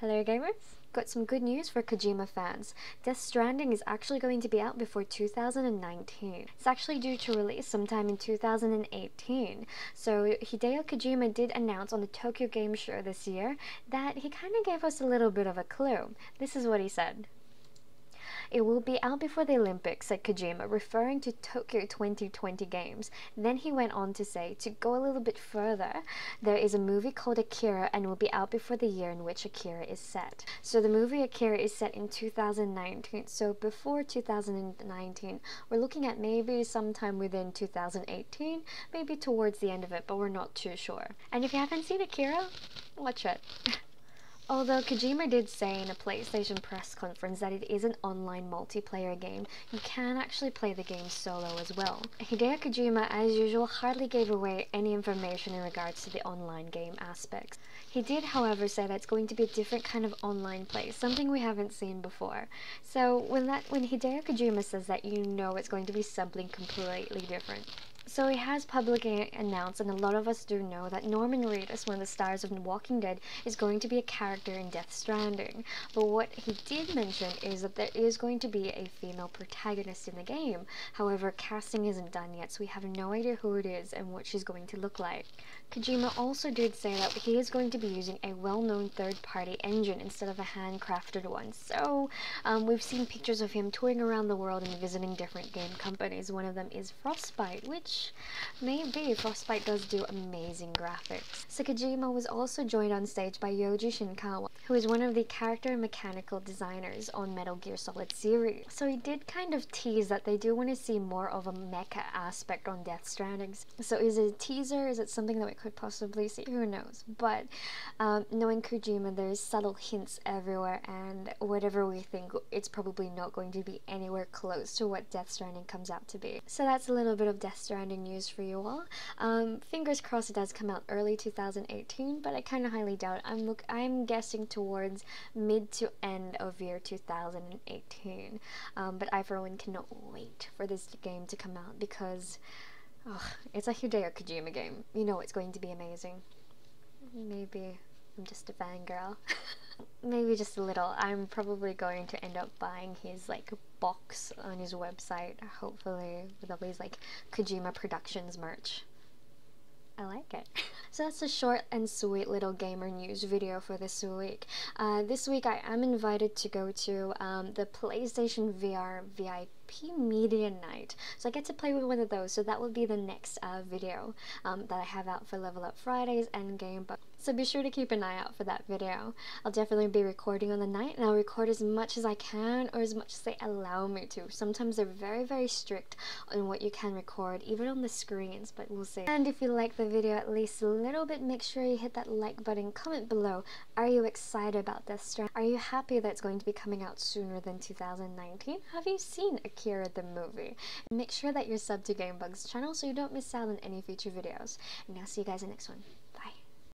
Hello gamers! Got some good news for Kojima fans. Death Stranding is actually going to be out before 2019. It's actually due to release sometime in 2018. So Hideo Kojima did announce on the Tokyo Game Show this year that he kind of gave us a little bit of a clue. This is what he said. It will be out before the Olympics, said Kojima, referring to Tokyo 2020 Games. Then he went on to say, to go a little bit further, there is a movie called Akira and will be out before the year in which Akira is set. So the movie Akira is set in 2019, so before 2019, we're looking at maybe sometime within 2018, maybe towards the end of it, but we're not too sure. And if you haven't seen Akira, watch it. Although Kojima did say in a PlayStation press conference that it is an online multiplayer game, you can actually play the game solo as well. Hideo Kojima, as usual, hardly gave away any information in regards to the online game aspects. He did, however, say that it's going to be a different kind of online play, something we haven't seen before. So when that when Hideo Kojima says that, you know it's going to be something completely different. So he has publicly announced, and a lot of us do know, that Norman Reedus, one of the stars of The Walking Dead, is going to be a character in Death Stranding. But what he did mention is that there is going to be a female protagonist in the game. However, casting isn't done yet, so we have no idea who it is and what she's going to look like. Kojima also did say that he is going to be using a well-known third-party engine instead of a handcrafted one. So, um, we've seen pictures of him touring around the world and visiting different game companies. One of them is Frostbite, which maybe Frostbite does do amazing graphics. So Kojima was also joined on stage by Yoji Shinkawa, who is one of the character mechanical designers on Metal Gear Solid series. So he did kind of tease that they do want to see more of a mecha aspect on Death Stranding. So is it a teaser? Is it something that we could possibly see? Who knows? But um, knowing Kojima, there's subtle hints everywhere and whatever we think, it's probably not going to be anywhere close to what Death Stranding comes out to be. So that's a little bit of Death Stranding news for you all. Um, fingers crossed it does come out early 2018, but I kind of highly doubt. I'm look I'm guessing towards mid to end of year 2018. Um, but I for one cannot wait for this game to come out because oh, it's a Hideo Kojima game. You know it's going to be amazing. Maybe I'm just a fangirl. Maybe just a little. I'm probably going to end up buying his like box on his website, hopefully with all these like Kojima Productions merch. I like it. so that's a short and sweet little gamer news video for this week. Uh, this week I am invited to go to um, the PlayStation VR VIP Media Night. So I get to play with one of those, so that will be the next uh, video um, that I have out for Level Up Fridays and Gamebug So be sure to keep an eye out for that video. I'll definitely be recording on the night, and I'll record as much as I can, or as much as they allow me to. Sometimes they're very, very strict on what you can record, even on the screens, but we'll see. And if you like the video at least a little bit, make sure you hit that like button, comment below. Are you excited about this strand? Are you happy that it's going to be coming out sooner than 2019? Have you seen a Akira the movie. And make sure that you're subbed to Gamebugs channel so you don't miss out on any future videos. And I'll see you guys in the next one.